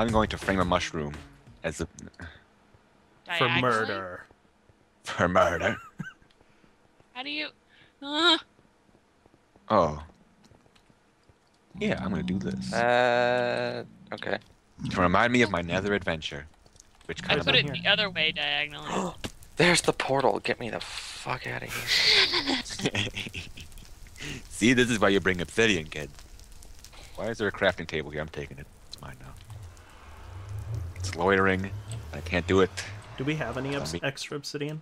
I'm going to frame a mushroom as a For Diagonally? murder. for murder. How do you? Uh, Oh. Yeah, I'm gonna do this Uh, okay. to remind me of my Nether adventure, which kind of. I put it here. the other way diagonally. There's the portal. Get me the fuck out of here. See, this is why you bring obsidian, kid. Why is there a crafting table here? I'm taking it. It's mine now. It's loitering. I can't do it. Do we have any obs- me- extra obsidian?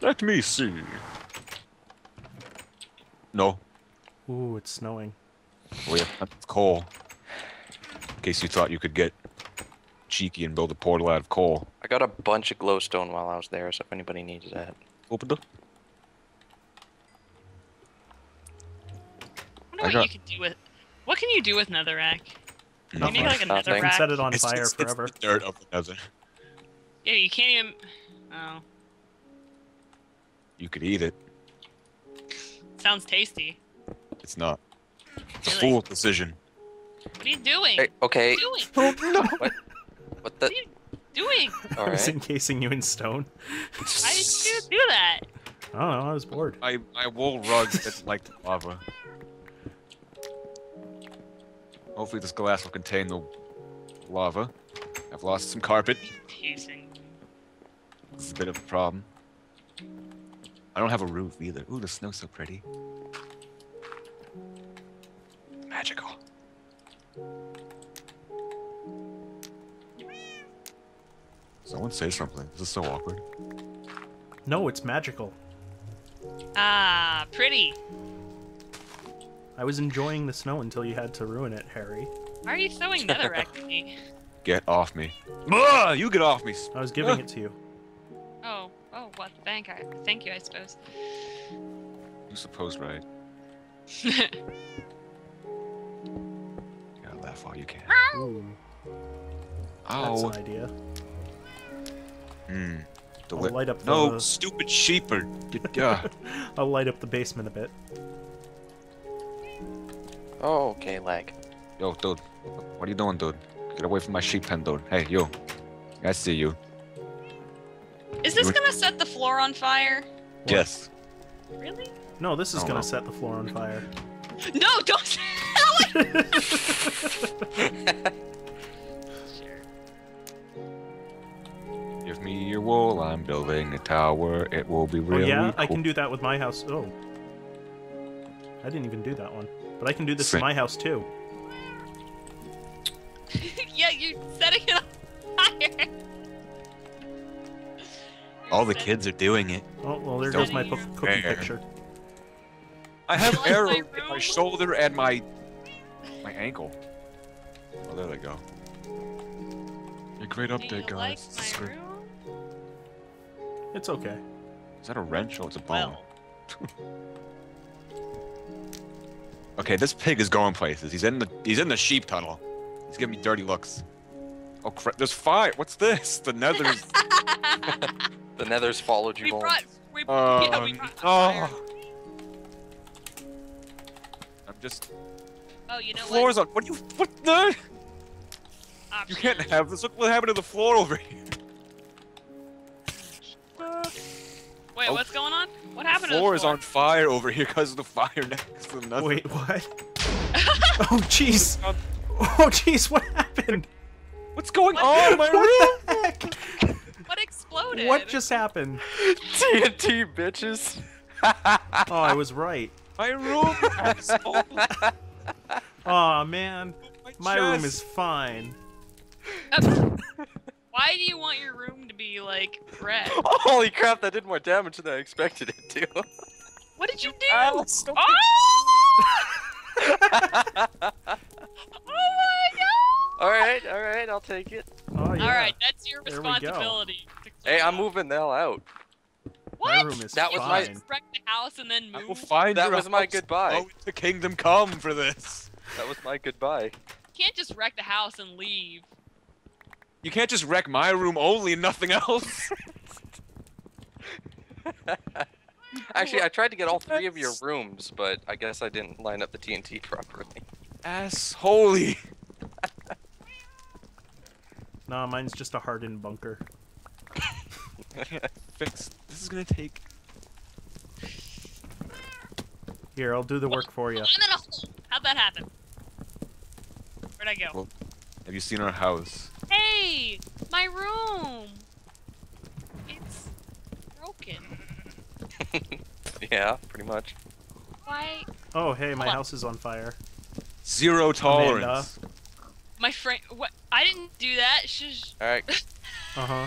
Let me see. No. Ooh, it's snowing. Oh yeah, that's coal. In case you thought you could get cheeky and build a portal out of coal. I got a bunch of glowstone while I was there, so if anybody needs that. Open the. I wonder I what got- you could do with. What can you do with netherrack? Can you need much. like a Nothing. netherrack? You can set it on It's, fire it's, it's forever. the dirt of the nether. Yeah, you can't even. Oh, You could eat it. sounds tasty. It's not. It's a fool decision. What are you doing? Hey, okay. What are you doing? What? What the? What are you doing? All I was encasing you in stone. Why did you do that? I don't know, I was bored. My my wool rug didn't like the lava. Hopefully this glass will contain the lava. I've lost some carpet. Pacing. This is a bit of a problem. I don't have a roof either. Ooh, the snow's so pretty. Magical. Someone say something. This is so awkward. No, it's magical. Ah, pretty. I was enjoying the snow until you had to ruin it, Harry. Why are you throwing netherrack at me? Get off me. Ah, you get off me. I was giving Ah. it to you. Oh, oh, what? Thank I. Thank you, I suppose. You suppose right. you Gotta laugh while you can. Ooh, that's Oh, an idea. hmm. I'll light up the... no, the- stupid sheep are. Yeah. I'll light up the basement a bit. Oh, okay, lag. Yo, dude. What are you doing, dude? Get away from my sheep pen, dude. Hey, you. I see you. Is this What- gonna set the floor on fire? Yes. Really? No, this is Oh, gonna no. set the floor on fire. No, don't. sure. Give me your wool. I'm building a tower. It will be oh really yeah, I can do that with my house. Oh, I didn't even do that one, but I can do this Same. in my house too. yeah, you're setting it on fire. All the kids are doing it. Oh well, there Don't goes my be cookie fair. picture. I have You like arrows in my shoulder and my my ankle. Oh, there they go. A great Do update, you guys. like my room? It's okay. Is that a wrench or it's a bone? Well, Okay, this pig is going places. He's in the he's in the sheep tunnel. He's giving me dirty looks. Oh crap! There's fire. What's this? The nether's. The Nether's followed you we home. brought. We, Um, yeah, we brought oh. fire. I'm just. Oh, you know floor's on. What are you? What the? what? You can't have this. Look what happened to the floor over here. Wait, Oh. what's going on? What The happened to floor the is on fire over here because of the fire next to the nether. Wait, what? oh jeez. Oh jeez, what happened? What's going What? on? My room. What the heck? What exploded? What just happened? TNT, bitches. Oh, I was right. My room. asshole. Oh man, my room is fine. Uh, Why do you want your room to be like red? Holy crap, that did more damage than I expected it to. What did you do? Alice, don't Oh! oh my god! alright, alright, I'll take it. Oh yeah. All right, that's your There responsibility. Hey, I'm moving the hell out. What? My room is That was my- Wreck the house and then I will move. find That your was my house. goodbye. Oh, to kingdom come for this. That was my goodbye. You can't just wreck the house and leave. You can't just wreck my room only and nothing else. Actually, I tried to get all three of your rooms, but I guess I didn't line up the TNT properly. Ass holy. Nah, mine's just a hardened bunker. I can't fix. This is gonna take. Here, I'll do the work for you. I'm in a hole. How'd that happen? Where'd I go? Well- Have you seen our house? Hey, my room. It's broken. yeah, pretty much. Why? Oh, hey, my Hold on. house is on fire. Zero tolerance. My friend. What? I didn't do that. Shush. Alright, Uh huh.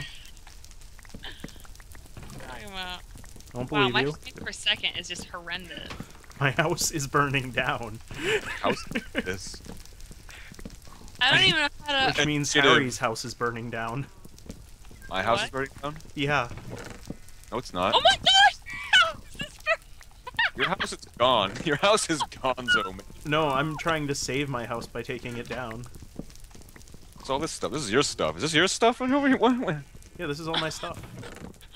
Talking about. Don't Wow, my you. frame per second is just horrendous. My house is burning down. House. this. I don't even know how. Which means Get. Harry's house is burning down. My house is burning down. Yeah. No, it's not. Oh my gosh! This is bur- Your house is gone. Your house is gone, man. No, I'm trying to save my house by taking it down. What's all this stuff? This is your stuff. Is this your stuff? What- what- what- Yeah, this is all my stuff.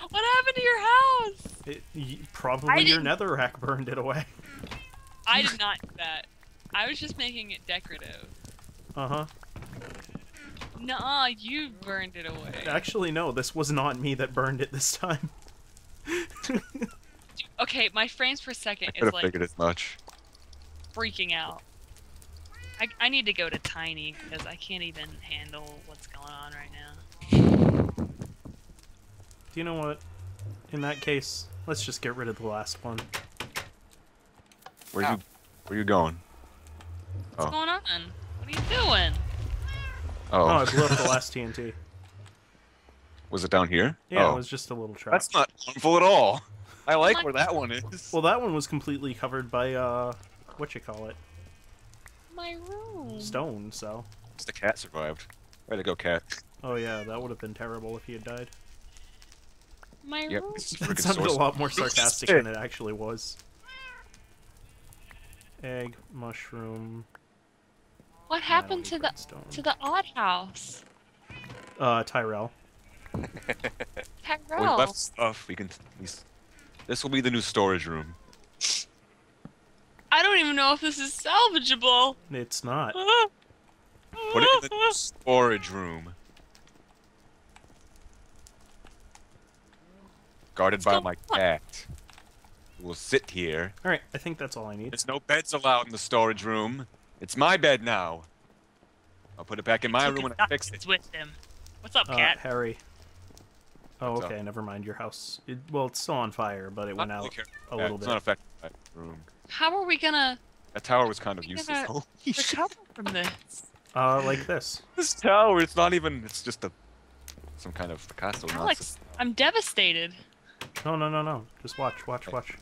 What happened to your house? It, y- probably your didn't- netherrack burned it away. I did not do that. I was just making it decorative. Uh huh. Nuh-uh, you burned it away. Actually, no, this was not me that burned it this time. Okay, my frames per second I could is have like figured as much. freaking out. I, I need to go to Tiny because I can't even handle what's going on right now. Do you know what? In that case, let's just get rid of the last one. Where Ow. you? Where you going? What's Oh. going on? What are you doing? Oh, Oh, I blew up the last TNT. was it down here? Yeah, oh. it was just a little trap. That's not harmful at all. I like where that one is. Well, that one was completely covered by, uh, what you call it? My room. Stone, so. Just the cat survived. Way to go, cat. Oh yeah, that would have been terrible if he had died. My Yep. room. This is That freaking sounded a lot more sarcastic than it actually was. Egg, mushroom. What happened to the Redstone. to the odd house? Uh, Tyrel. Tyrel. We left stuff. We can. we This will be the new storage room. I don't even know if this is salvageable. It's not. Put it in the new storage room. Guarded by going my on? cat. Who will sit here. Alright, I think that's all I need. There's no beds allowed in the storage room. It's my bed now. I'll put it back in my room when I fix it. diamonds with him. What's up, Uh, cat? Harry. Oh, What's up? okay, never mind. Your house. It, well, it's still on fire, but it went Not really out care- a yeah, little it's bit. not affected by room. How are we gonna That tower was kind of We're useless. gonna Holy recover from this? Uh, like this. This tower, it's not even, it's just a, some kind of Picasso Alex, nonsense. I'm devastated. No, no, no, no. Just watch, watch, watch.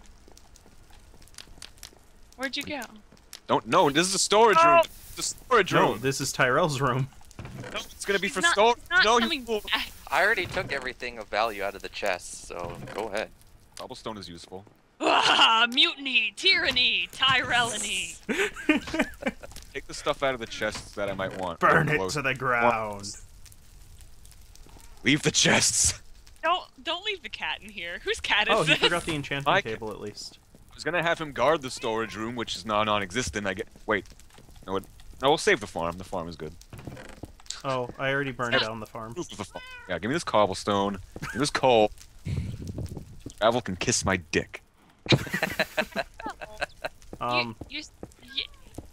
Where'd you go? Don't, no, this is a storage room. The storage No, room. this is Tyrel's room. No, it's gonna be He's for not, storage. No, you fool. back. I already took everything of value out of the chest, so go ahead. Cobblestone is useful. Ah, mutiny, tyranny, Tyrellany. Take the stuff out of the chests that I might want. Burn it to the ground. Leave the chests. Don't don't leave the cat in here. Whose cat is Oh, he this? forgot the enchantment Mike. table at least. I was gonna have him guard the storage room, which is now non-existent. I get. Wait. No, it, no, we'll save the farm. The farm is good. Oh, I already burned down the farm. The farm. Yeah, give me this cobblestone. Give me this coal. Gravel can kiss my dick. Um, you, you,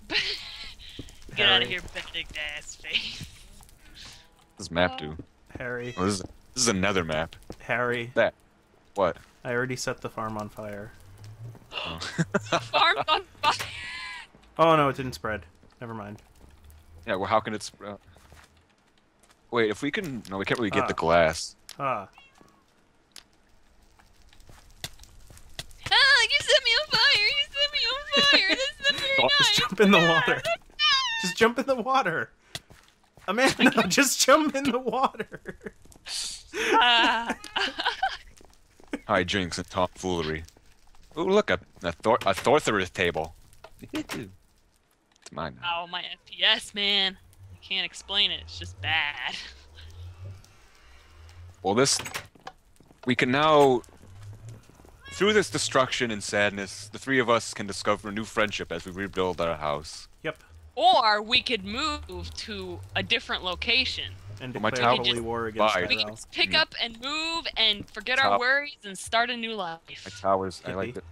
yeah. Get out of here, big ass face. What does map do? Harry, Oh, this is this is another map. Harry, That. What? I already set the farm on fire. Oh. Farm on fire. Oh no, it didn't spread. Never mind. yeah. Well, how can it sprout? Wait, if we can. No, we can't really get the Ah. glass. Ah, Ah, you set me on fire! You set me on fire! This isn't very nice! just jump in the water. Just jump in the water. Amanda, just jump in the water. High drinks and tomfoolery. Ooh, look, a, a, Thor- a Thortherith table. it's mine now. oh, my FPS, man. I can't explain it. It's just bad. Well, this. We can now. Through this destruction and sadness, the three of us can discover a new friendship as we rebuild our house. Yep. Or we could move to a different location. And Well, my declare tower- holy war against Bye. We can just pick up and move and forget Top. our worries and start a new life. My life. towers. I like it.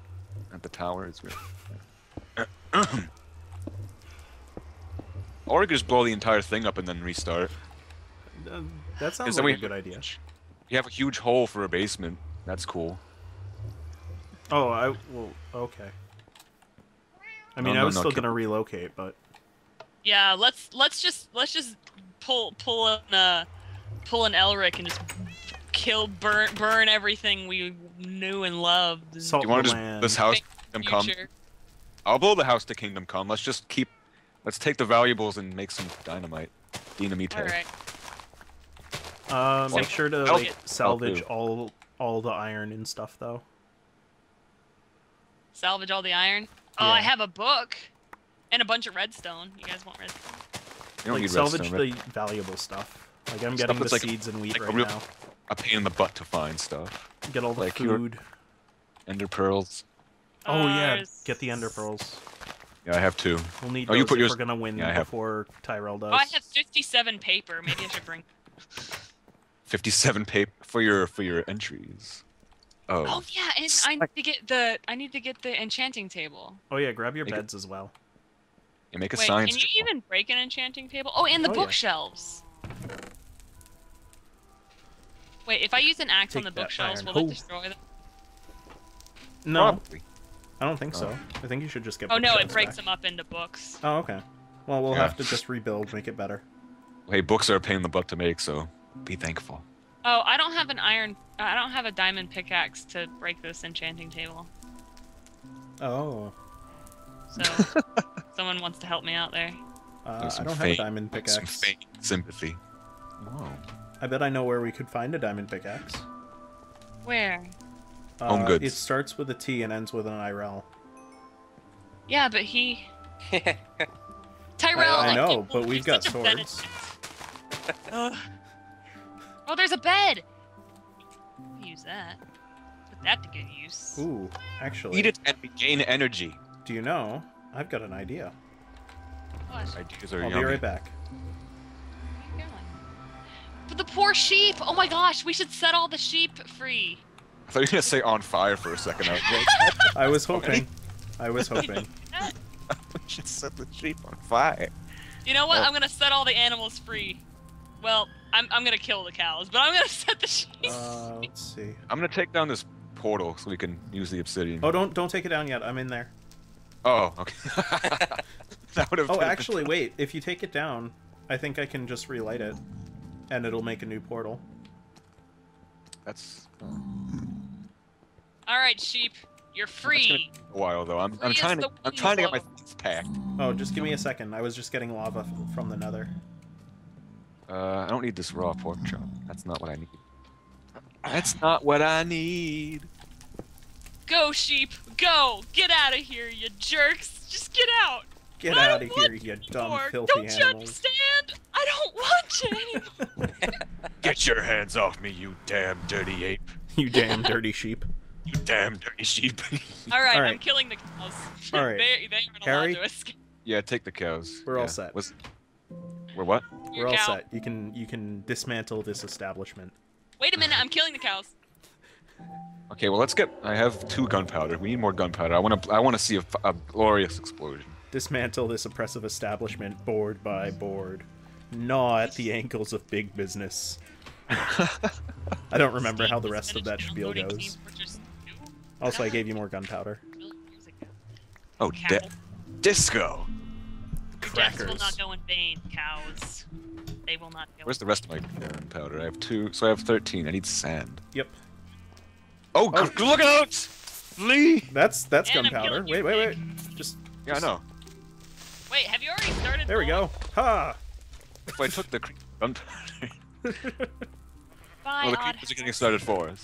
At the tower is really. or we could just blow the entire thing up and then restart. Uh, that sounds like we- a good idea. You have a huge hole for a basement. That's cool. Oh, I well, okay. I No, mean, I was no, still keep- gonna relocate, but Yeah, let's let's just let's just pull pull an uh, pull an Elric and just kill burn burn everything we knew and loved. and Salt Do you want to just land. this house to Kingdom Come? I'll blow the house to Kingdom Come. Let's just keep. Let's take the valuables and make some dynamite. Dynamite. All right. Uh, make sure to like salvage all all the iron and stuff, though. Salvage all the iron. Oh, I have a book and a bunch of redstone. You guys want redstone? You don't like need salvage redstone. the right? valuable stuff. Like I'm Stuff getting the that's like- seeds and wheat like a right real- now. A pain in the butt to find stuff. Get all the like you're- food. Ender pearls. Oh Uh, yeah, there's- get the ender pearls. Yeah, I have two. We'll need Oh, those you put if yours- we're gonna win Yeah, I have- before Tyrel does. Oh, I have 57 paper. Maybe I should bring. Fifty-seven paper for your for your entries. Oh. Oh yeah, and I need to get the I need to get the enchanting table. Oh yeah, grab your Make it- beds as well. You make a Wait, science. can you journal. even break an enchanting table? Oh, and the Oh, yeah. bookshelves. Wait, if I use an axe on the bookshelves, iron will hoe. it destroy them? No, Probably. I don't think so. Oh. I think you should just get. Oh no, it breaks back. them up into books. Oh okay. Well, we'll Yeah. have to just rebuild, make it better. Hey, books are a pain in the butt to make, so be thankful. Oh, I don't have an iron. I don't have a diamond pickaxe to break this enchanting table. Oh, So, someone wants to help me out there. uh, I don't have a faint- diamond Some pickaxe. faint sympathy. Whoa. I bet I know where we could find a diamond pickaxe. Where? Uh, Home goods. It starts with a T and ends with an IRL. Yeah, but he. Tyrel. I like, know, you're but we've got swords. benefit. Oh, there's a bed. Use that. Put that to good use. Ooh, actually, Eat it and gain energy. do you know? I've got an idea. Ideas are I'll yummy. be right back. where are you going? But the poor sheep! Oh my gosh, we should set all the sheep free. I thought you were gonna say on fire for a second. I was like, I was hoping. I was hoping. we should set the sheep on fire. You know what? Oh. I'm gonna set all the animals free. Well, I'm, I'm gonna kill the cows, but I'm gonna set the sheep. Uh, let's see. I'm gonna take down this portal so we can use the obsidian. Oh, don't don't take it down yet. I'm in there. Oh, okay. that would have. Oh, been- actually, wait. If you take it down, I think I can just relight it, and it'll make a new portal. That's all right, sheep, you're free. a while though. I'm, I'm trying to I'm trying to get my wind things packed. Oh, just give me a second. I was just getting lava f- from the Nether. Uh, I don't need this raw pork chop. That's not what I need. That's not what I need. Go, sheep, go! Get out of here, you jerks! Just get out! Get I out of here, you you dumb, anymore. filthy Don't you understand? I don't want you anymore. Get your hands off me, you damn dirty ape. you damn dirty sheep. You damn dirty sheep. all right, All I'm killing the cows. All right. they, they aren't Harry? allowed to escape. yeah, take the cows. We're all set. Was... We're what? Your We're all set. You can you can dismantle this establishment. Wait a minute, I'm killing the cows. Okay, well let's get. I have two gunpowder. We need more gunpowder. I want to. I want to see a glorious explosion. Dismantle this oppressive establishment board by board. Gnaw at the ankles of big business. I don't remember how the rest of that spiel goes. Team Fortress two? Also, I gave you more gunpowder. Million years ago. Oh, Cow. di- disco. Your will Crackers. not go in vain, cows. They will not go. Where's the rest of my gunpowder? I have two, so I have thirteen. I need sand. Yep. Oh, Oh. g- look out! Lee. That's that's And gunpowder. killing Wait, wait, wait. Just Yeah, I know. Wait, have you already started? there we blowing? go. Ha! If I took the cre- gunpowder, Bye, well, the creepers are getting started for us.